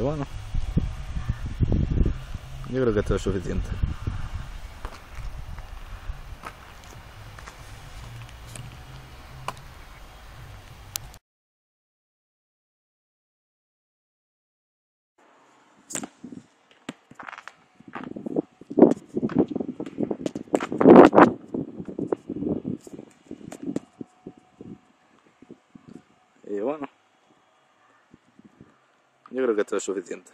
Bueno, yo creo que esto es suficiente. Y bueno, yo creo que esto es suficiente.